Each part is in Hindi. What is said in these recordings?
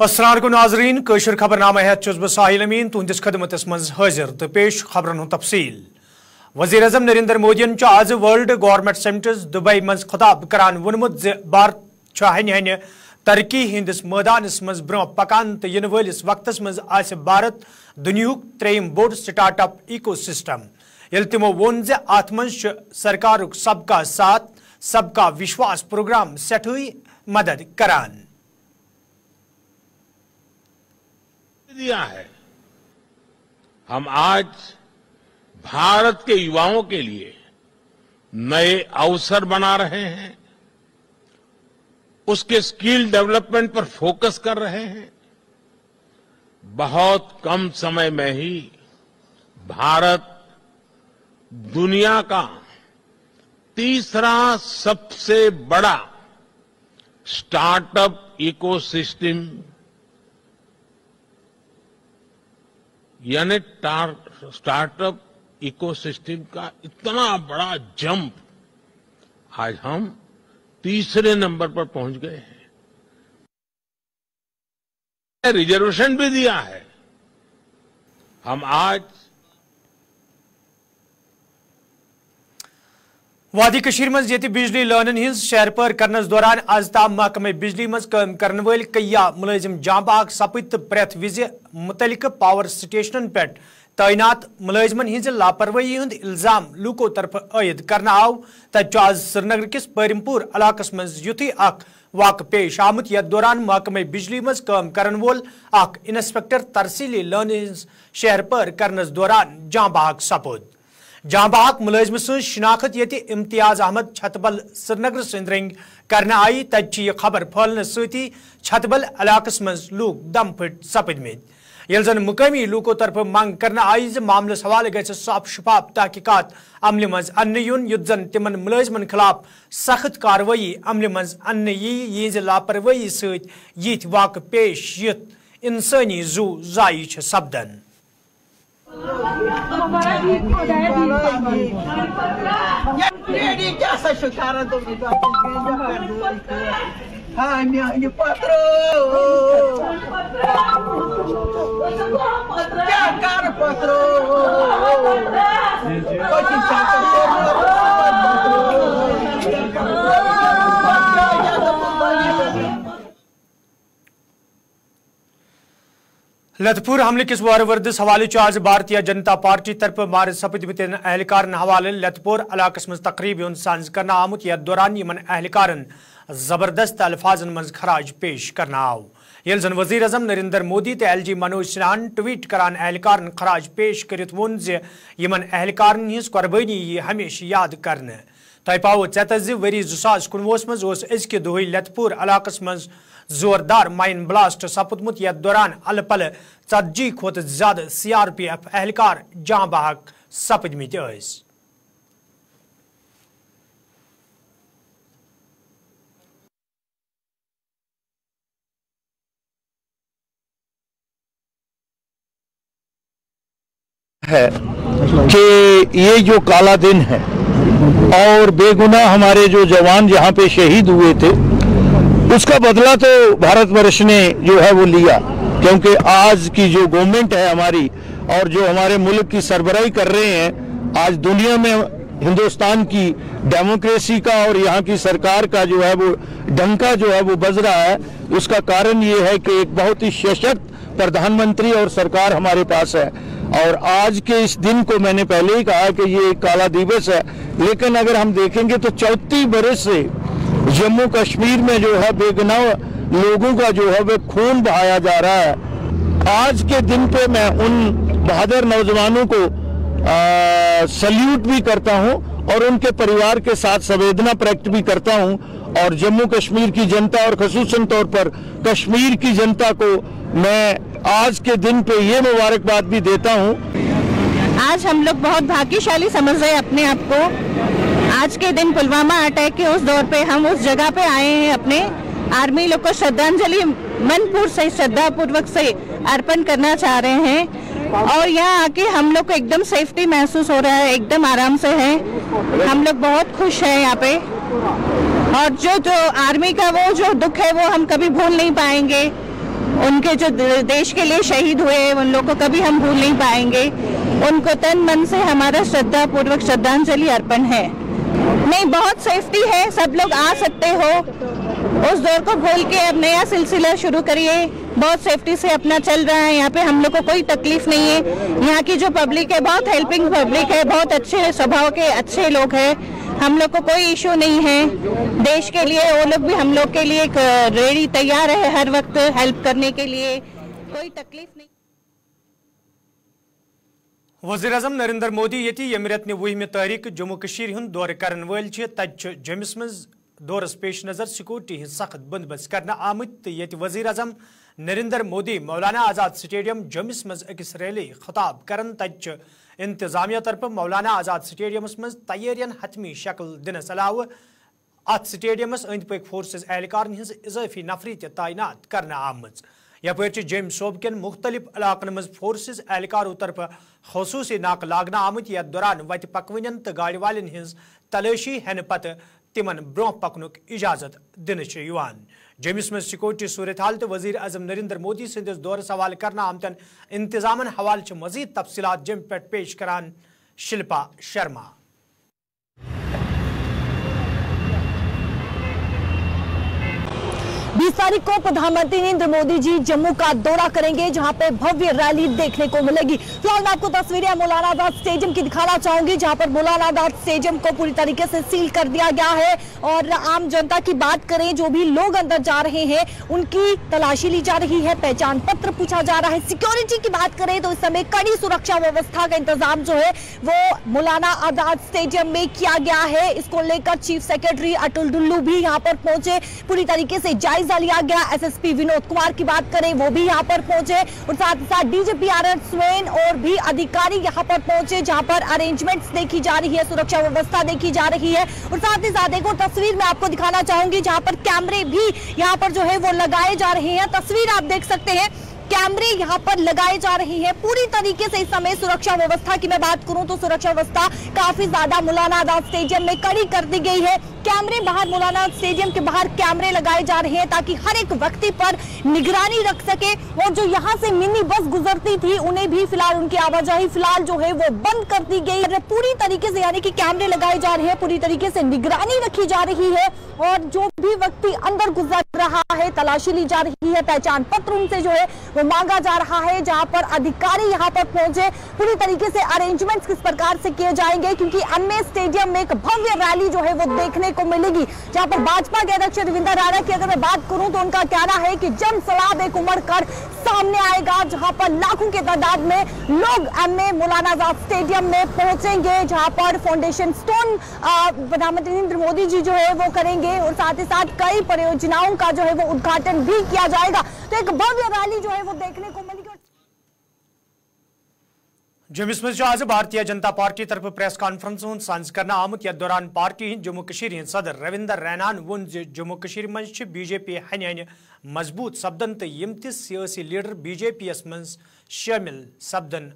असरार नाजरीन कशर खबरनामा हेत साहिल अमीन तुंदिस खदमत मज तो पेश खबरन तफसील वज़ीर अजम नरेंद्र मोदियन आज वर्ल्ड गवर्नमेंट समिटस दुबई मज खताब करान वोनमुत भारत हन हन तरक्की हंदिस मैदानस मज ब्रो पकान तो इन वलिस वक्त मज भारत दुनियुक त्रेम बोड़ स्टार्टअप इको सिस्टम ये तमो वोन अत मज सरकार सबका साथ सबका विश्वास प्रोग्राम सठई मदद करान दिया है। हम आज भारत के युवाओं के लिए नए अवसर बना रहे हैं। उसके स्किल डेवलपमेंट पर फोकस कर रहे हैं। बहुत कम समय में ही भारत दुनिया का तीसरा सबसे बड़ा स्टार्टअप इकोसिस्टम यानी स्टार्टअप इकोसिस्टम का इतना बड़ा जंप आज हम तीसरे नंबर पर पहुँच गए हैं। रिजर्वेशन भी दिया है। हम आज वादी कशीर मज ये बिजली लानन हज शहर पर करनस दौरान आज ताम महकमे बिजली मज काम करन वल कैया मुलजिम जांबाग सपद प्रेथ विज मुतलिक पावर स्टेशन पे तैनात मुलजमन हज लापरवाही हंद इल्ज़ाम लूको तरफ़ आयद कर आव। तत आज श्रीनगर किस परिमपुर इलाकस मज युथि वाक पेश आमुत। यथ दौरान महकमे बिजली मज काम करन वोल इंस्पेक्टर तरसीली लान शहर पर करनस दौरान जांबाग सपोद। जांबाग मुलजम सज शिनाखत ये इम्तियाज़ अहमद छतबल श्रीनगर सद रंग कर आई तत खबर फहलने सती छतबल इलाकस मज लूक दम फट सपदमत ये जन मुकामी लूको तरफ़ मंग कर आई मामलस हवाले ग साफ़ शफाफ तहकीकत अमल मज अन्न युन जन तिमन मुलजमन खिलाफ सख्त कार्रवाई अमल अन्न यी यह लापरवाही सत वाक पेश इंसानी जू जायी सपदन Ele que essa chucara do Ai, minha de patrão! Patrão! Que cara, patrão! लतपुर हमले किस वार वर्दस हवाले आज भारतीय जनता पार्टी तरफ़ मार सपद एहलकार हवाले लतपुर इलाकस मज तकरीब कर आमुत यथ दौरान इन एहलकार ज़बरदस्त अल्फाजन मज खराज पेश कर आव ये जन वज़ीर अजम नरेंद्र मोदी तो एल जी मनोज सिन्हान ट्वीट करान एहलकार खराज पेश कर वोन एहलकार हज कुर्बानी यह हमेशा याद कर तह पाव चत वरी जुसास कुनवुस मज अजक दुह लतपुर इलाकस मज जोरदार माइन ब्लास्ट सपदमुत यथ दौरान अल पल ती खुत ज़्यादा सी आर पी एफ़ एहलकार जाँ बहक सपदमत है कि ये जो काला दिन है और बेगुनाह हमारे जो जवान यहाँ पे शहीद हुए थे उसका बदला तो भारतवर्ष ने जो है वो लिया, क्योंकि आज की जो गवर्नमेंट है हमारी और जो हमारे मुल्क की सरबराही कर रहे हैं, आज दुनिया में हिंदुस्तान की डेमोक्रेसी का और यहाँ की सरकार का जो है वो डंका जो है वो बज रहा है। उसका कारण ये है कि एक बहुत ही सशक्त प्रधानमंत्री और सरकार हमारे पास है। और आज के इस दिन को मैंने पहले ही कहा कि ये काला दिवस है, लेकिन अगर हम देखेंगे तो चौथी बरस से जम्मू कश्मीर में जो है बेगुनाह लोगों का जो है वह खून बहाया जा रहा है। आज के दिन पे मैं उन बहादुर नौजवानों को सल्यूट भी करता हूँ और उनके परिवार के साथ संवेदना प्रकट भी करता हूँ और जम्मू कश्मीर की जनता और खसूस तौर पर कश्मीर की जनता को मैं आज के दिन पे ये मुबारकबाद भी देता हूँ। आज हम लोग बहुत भाग्यशाली समझ रहे हैं अपने आप को। आज के दिन पुलवामा अटैक के उस दौर पे हम उस जगह पे आए हैं अपने आर्मी लोग को श्रद्धांजलि, मनपुर से श्रद्धा पूर्वक से अर्पण करना चाह रहे हैं। और यहाँ आके हम लोग को एकदम सेफ्टी महसूस हो रहा है, एकदम आराम से है। हम लोग बहुत खुश हैं यहाँ पे। और जो जो आर्मी का वो जो दुख है, वो हम कभी भूल नहीं पाएँगे। उनके जो देश के लिए शहीद हुए उन लोग को कभी हम भूल नहीं पाएँगे। उनको तन मन से हमारा श्रद्धा पूर्वक श्रद्धांजलि अर्पण है। नहीं, बहुत सेफ्टी है, सब लोग आ सकते हो। उस दौर को भूल के अब नया सिलसिला शुरू करिए। बहुत सेफ्टी से अपना चल रहा है, यहाँ पे हम लोग को कोई तकलीफ़ नहीं है। यहाँ की जो पब्लिक है, बहुत हेल्पिंग पब्लिक है, बहुत अच्छे स्वभाव के अच्छे लोग हैं। हम लोग को कोई इशू नहीं है। देश के लिए, वो लोग भी हम लोग के लिए रेडी तैयार है हर वक्त हेल्प करने के लिए। कोई तकलीफ़ नहीं। वज़ीर अजम नरेंद्र मोदी ये यम रेतन वहम तारीख जम्मू कशीर हुंद दौर करन वल तत मज दौरस पेश नज़र सिक्योरिटी हज सख्त बंदोबस्त करना आमत तो ये अजम नरेंद्र मोदी मौलाना आज़ाद स्टेडियम जमिस मज अकिस रैली खताब तत इंतजामिया तरफ़ मौलाना आज़ाद स्टेडियमस मज तैयारियन हतमी शक्ल दिनस अलाव अत स्टेडियमस अंद पक फोर्सेज एहलकार हज इजाफी नफरी तैनात करना आमज यपर जम सोब कन मुख्तलिफ़ इलाकन मज फोर्सेज एहलकारों तरफ़ खसूसी नाक लागना आमत यथ दौरान वत पकवन तो गाड़ वाल हज तलाशी हेन पत तिमन ब्रोह पकनुक इजाज़त दिन जमिस मज सिक्योरिटी सूरत हाल तो वज़ीर अजम नरेंद्र मोदी सदिस दौरस हवाल करना आमतन इंतजामन हवाल मजीद तफसीत जम पे पेश करान शिल्पा शर्मा। बीस तारीख को प्रधानमंत्री नरेंद्र मोदी जी जम्मू का दौरा करेंगे, जहाँ पे भव्य रैली देखने को मिलेगी। फ़िलहाल मैं आपको तस्वीरें मौलाना आज़ाद स्टेडियम की दिखाना चाहूँगी, जहाँ पर मौलाना आज़ाद स्टेडियम को पूरी तरीके से सील कर दिया गया है। और आम जनता की बात करें, जो भी लोग अंदर जा रहे हैं, उनकी तलाशी ली जा रही है। पहचान पत्र पूछा जा रहा है। सिक्योरिटी की बात करें तो इस समय कड़ी सुरक्षा व्यवस्था का इंतज़ाम जो है, वो मौलाना आज़ाद स्टेडियम में किया गया है। इसको लेकर चीफ सेक्रेटरी अतुल डुल्लू भी यहाँ पर पहुँचे। पूरी तरीके से जायजा लिया गया एसएसपी विनोद कुमार की बात करें, वो भी यहाँ पर पहुँचे। और साथ साथ डीजीपी आर एन स्वेन और भी अधिकारी यहाँ पर पहुँचे, जहाँ पर अरेंजमेंट देखी जा रही है, सुरक्षा व्यवस्था देखी जा रही है। और साथ ही साथ एक और तस्वीर मैं आपको दिखाना चाहूँगी, जहाँ पर कैमरे भी यहाँ पर जो है वो लगाए जा रहे हैं। तस्वीर आप देख सकते हैं। कैमरे यहाँ पर लगाए जा रहे हैं। पूरी तरीके से इस समय सुरक्षा व्यवस्था की मैं बात करूँ तो सुरक्षा व्यवस्था काफ़ी ज़्यादा मौलाना आज़ाद स्टेडियम में कड़ी कर दी गई है। कैमरे बाहर मौलाना स्टेडियम के बाहर कैमरे लगाए जा रहे हैं ताकि हर एक व्यक्ति पर निगरानी रख सके और जो यहाँ से मिनी बस गुजरती थी, उन्हें भी फ़िलहाल उनकी आवाजाही फ़िलहाल जो है वो बंद कर दी गई है। पूरी तरीके से यानी कि कैमरे लगाए जा रहे हैं, पूरी तरीके से निगरानी रखी जा रही है और जो भी व्यक्ति अंदर गुजर रहा है, तलाशी ली जा रही है। पहचान पत्र उनसे जो है वो मांगा जा रहा है, जहाँ पर अधिकारी यहाँ पर पहुँचे। पूरी तरीके से अरेंजमेंट्स किस प्रकार से किए जाएँगे, क्योंकि अन्य स्टेडियम में एक भव्य रैली जो है वो देखने को मिलेगी, जहाँ पर भाजपा के अध्यक्ष रविंदर राणा की अगर मैं बात करूँ तो उनका कहना है कि जन सलाब एक उमड़ कर सामने आएगा, जहाँ पर लाखों की तादाद में लोग एमए मौलाना आज़ाद स्टेडियम में पहुँचेंगे, जहाँ पर फाउंडेशन स्टोन प्रधानमंत्री नरेंद्र मोदी जी जो है वो करेंगे और साथ ही साथ कई परियोजनाओं का जो है वो उद्घाटन भी किया जाएगा। तो एक भव्य रैली जो है वो देखने को मिलेगी मज आज भारतीय जनता पार्टी तरफ़ प्रेस कॉन्फ्रेंस हूँ सांस करना आमुत यथ दौरान पार्टी हंद जम्मू हंद सदर रविंदर रैनान वोन जम्मू कशीर मज बीजेपी हन हन मज़बूत सपदन तो यम त लीडर बीजेपी यस मज शामिल सपदन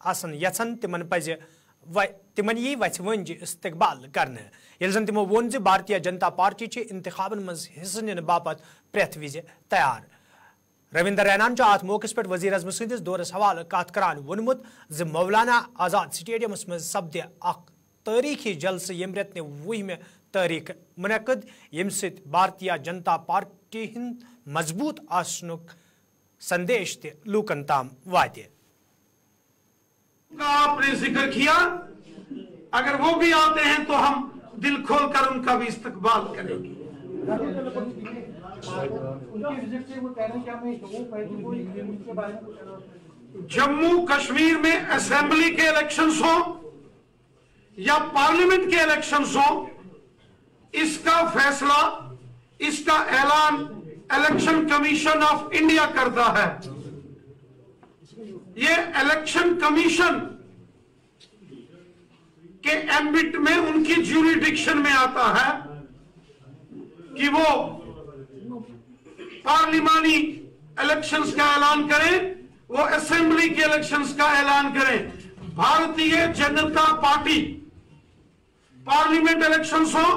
आसन यछन तिमन पज यी वथ वन इस्तकबाल कर ये तमो वोन भारतीय जनता पार्टी इंतखाबन मज हिस्स nin बापत प्रेथ विज तैयार। रविंदर रैनान अत मौके पे वज़ीर अजम सदिस दौरस हवाल कत करान वोनमुत ज मौलाना आज़ाद स्टेडियमस मज सपद तारीखी जलस यम रेतन वहम तारीख मुनद यम सत भारतीय जनता पार्टी हिंद मज़बूत आसनुक संदेश त लूकन ताम वात आपने ज़िक्र किया? अगर वो भी आते हैं तो हम दिल खोलकर उनका भी इस्तकबाल करेंगे। जम्मू कश्मीर में असेंबली के इलेक्शंस हो या पार्लियामेंट के इलेक्शंस हो, इसका फैसला, इसका ऐलान इलेक्शन कमीशन ऑफ़ इंडिया करता है। ये इलेक्शन कमीशन के एम्बिट में उनकी ज्यूरिडिक्शन में आता है कि वो पार्लिमानी इलेक्शंस का ऐलान करें, वो असेंबली के इलेक्शंस का ऐलान करें। Bharatiya Janata party parliament elections हो,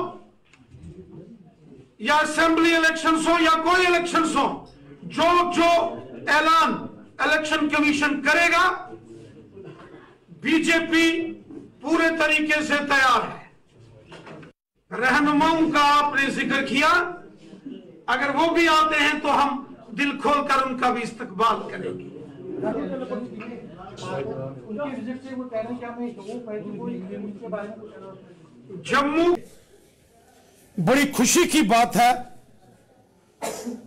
या असेंबली इलेक्शंस हो, या कोई इलेक्शंस हो जो जो ऐलान इलेक्शन कमीशन करेगा, बीजेपी पूरे तरीके से तैयार है। रहनुमाओं का आपने ज़िक्र किया अगर वो भी आते हैं तो हम दिल खोलकर उनका भी इस्तकबाल करेंगे। जम्मू बड़ी खुशी की बात है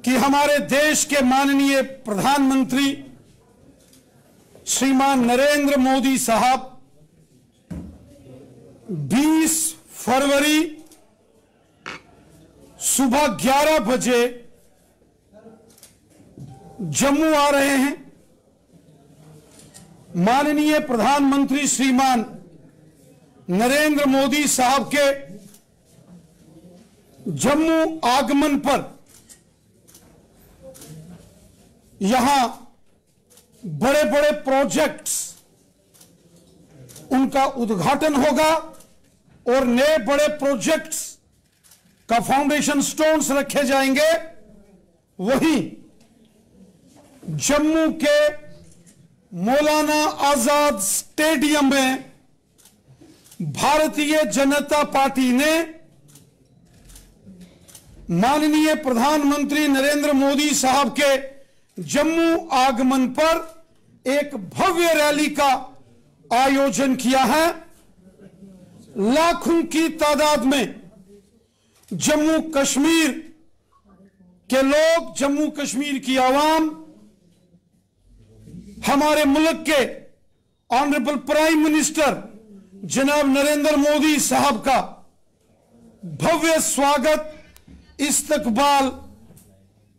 कि हमारे देश के माननीय प्रधानमंत्री श्रीमान नरेंद्र मोदी साहब 20 फरवरी सुबह 11 बजे जम्मू आ रहे हैं। माननीय प्रधानमंत्री श्रीमान नरेंद्र मोदी साहब के जम्मू आगमन पर यहाँ बड़े बड़े प्रोजेक्ट्स उनका उद्घाटन होगा और नए बड़े प्रोजेक्ट्स का फाउंडेशन स्टोन्स रखे जाएँगे, वहीं जम्मू के मौलाना आज़ाद स्टेडियम में भारतीय जनता पार्टी ने माननीय प्रधानमंत्री नरेंद्र मोदी साहब के जम्मू आगमन पर एक भव्य रैली का आयोजन किया है। लाखों की तादाद में जम्मू कश्मीर के लोग, जम्मू कश्मीर की आवाम, हमारे मुल्क के ऑनरेबल प्राइम मिनिस्टर जनाब नरेंद्र मोदी साहब का भव्य स्वागत, इस्तकबाल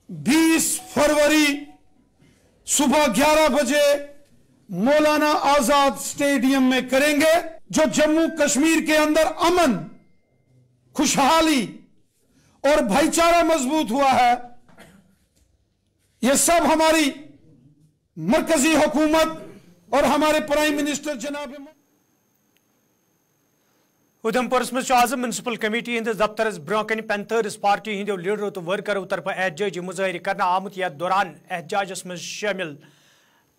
20 फरवरी सुबह 11 बजे मौलाना आज़ाद स्टेडियम में करेंगे, जो जम्मू कश्मीर के अंदर अमन, खुशहाली और भाईचारा मज़बूत हुआ है। यह सब हमारी मरकजी हुकूमत और हमारे प्राइम मिनिस्टर जनाब उधमपुरस मज आज म्यूनसिपल कमेटी हंदिस दफ्तरस ब्रोह पैंथर्स पार्टी हंदो लीडरों तो वर्करों तरफ़ एहतजाजी मुजाहर कर आमुत यथ दौरान एहतजाजस मज शामिल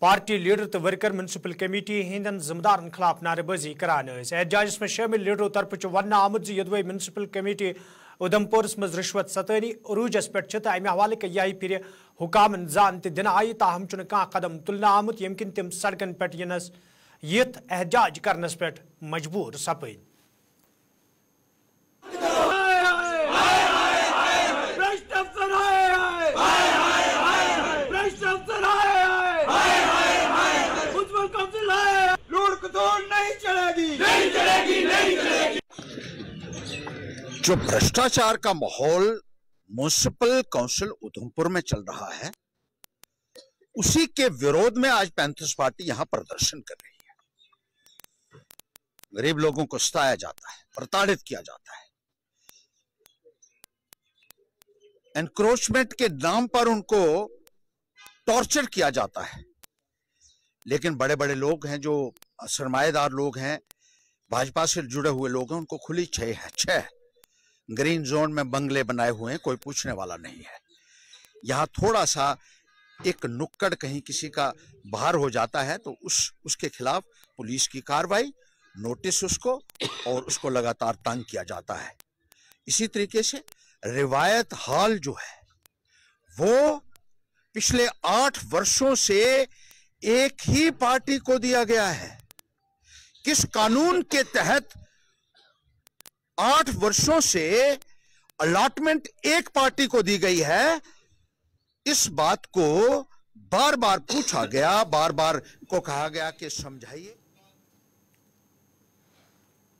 पार्टी लीडर तो वर्कर म्यूनसिपल कमेटी हंदन जिम्मेदारन खिलाफ नारेबाजी करान। एहतजाजस मज शामिल लीडरों तरफ़ वन आमुत यदवे म्यूनसिपल कमेटी उधमपुरस मज रिश्वत सतरी अरूजस पे अमे हवाले यह फिर हुकाम जान दिन आई ताहम कह कदम तुलना आमुत यम किन तम सड़कन पे यनस। यथ एहजाज करनस पे मजबूर सपद जो भ्रष्टाचार का माहौल म्यूनिसिपल काउंसिल उधमपुर में चल रहा है, उसी के विरोध में आज पैंथर्स पार्टी यहाँ प्रदर्शन कर रही है। गरीब लोगों को सताया जाता है, प्रताड़ित किया जाता है। एनक्रोचमेंट के नाम पर उनको टॉर्चर किया जाता है। लेकिन बड़े बड़े लोग हैं जो सरमाएदार लोग हैं, भाजपा से जुड़े हुए लोग हैं, उनको खुली छह है, छह। ग्रीन जोन में बंगले बनाए हुए हैं, कोई पूछने वाला नहीं है। यहाँ थोड़ा सा एक नुक्कड़ कहीं किसी का बाहर हो जाता है तो उस, उसके खिलाफ पुलिस की कार्रवाई, नोटिस उसको और उसको लगातार तंग किया जाता है। इसी तरीके से रिवायत हाल जो है, वो पिछले आठ वर्षों से एक ही पार्टी को दिया गया है। किस कानून के तहत आठ वर्षों से अलॉटमेंट एक पार्टी को दी गई है। इस बात को बार बार पूछा गया बार बार को कहा गया कि समझाइए।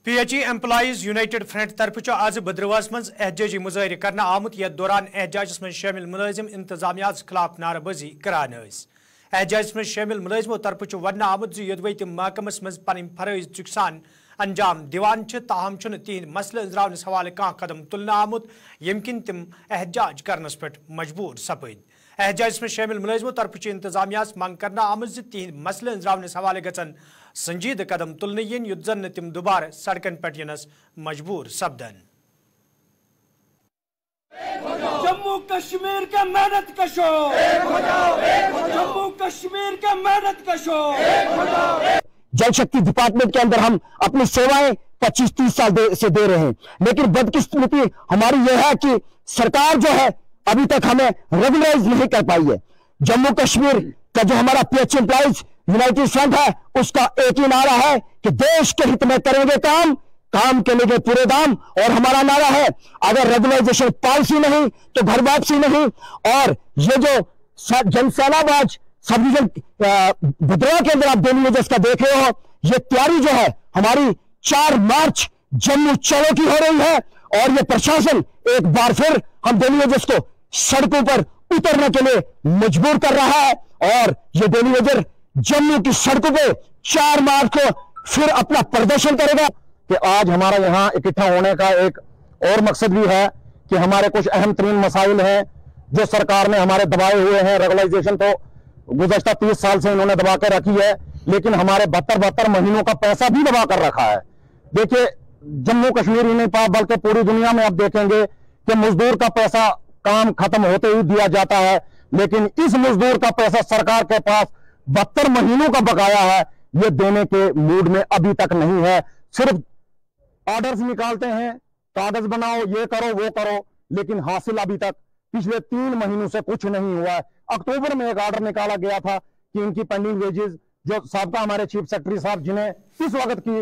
पीएचई एम्प्लॉज यूनाइटेड फ्रंट तरफ़ आज बद्रवास मज एहतजाजी मुजाहर कर आमुत यथ दौरान एहतजाजस मज शामिल मुलाजिम इंतजामिया खिलाफ नारेबाजी करान एहतजाजस मज शामिल मुलाजिमों तरफ़ वन आमुत यदवे तम महकमस मज पन फरज सान अंजाम दिवान ताहम तिहद मसल अंजरावनस हवाले कह कदम तुलना आमुत यम किन तम एहतजाज करनस पे मजबूर सपद। एहतजाज में शामिल मुलजमों तरफ़ इंतजामिया मंग कर आम तिहद मसल अंजरावनस हवाले गन संजीद कदम तुलने इन युत जन तम दोबार सड़कन पे यनस मजबूर सपदन जम्मू कश्मीर के मेहनत कशो। जम्मू कश्मीर के मेहनत कशो। जल शक्ति डिपार्टमेंट के अंदर हम अपनी सेवाएँ 25-30 साल दे, से दे रहे हैं। लेकिन बदकिस्मती हमारी यह है कि सरकार जो है अभी तक हमें रेगुलराइज नहीं कर पाई है। जम्मू कश्मीर का जो हमारा पीएच एम्प्लॉइज यूनाइटेड फ्रंट है उसका एक ही नारा है कि देश के हित में करेंगे काम काम के लिए पूरे दाम और हमारा नारा है अगर रेगुलराइजेशन पॉलिसी नहीं तो घर वापसी नहीं और ये जो जनसेनाबाज सब डिवीज़न भद्रवा के अंदर आप डेली वेजेस का देख रहे हो। ये तैयारी जो है, हमारी चार मार्च जम्मू चलो की हो रही है और ये प्रशासन एक बार फिर हम डेली वेजेस को सड़कों पर उतरने के लिए मजबूर कर रहा है और ये डेली वेजर जम्मू की सड़कों पे चार मार्च को फिर अपना प्रदर्शन करेगा। कि आज हमारा यहाँ इकट्ठा होने का एक और मकसद भी है कि हमारे कुछ अहम तरीन मसाइल हैं जो सरकार ने हमारे दबाए हुए हैं रेगुलाइजेशन तो गुजशत तीस साल से इन्होंने दबा कर रखी है, लेकिन हमारे बहत्तर बहत्तर महीनों का पैसा भी दबा कर रखा है। देखिए जम्मू कश्मीर ही नहीं पा बल्कि पूरी दुनिया में आप देखेंगे कि मजदूर का पैसा काम खत्म होते ही दिया जाता है, लेकिन इस मजदूर का पैसा सरकार के पास बहत्तर महीनों का बकाया है, ये देने के मूड में अभी तक नहीं है। सिर्फ़ ऑर्डर्स निकालते हैं, कागज़ बनाओ, ये करो, वो करो, लेकिन हासिल अभी तक पिछले तीन महीनों से कुछ नहीं हुआ है। अक्टूबर में एक ऑर्डर निकाला गया था कि इनकी पेंडिंग वेजेस जो सबका हमारे चीफ सेक्रेटरी साहब जिन्हें इस वक्त की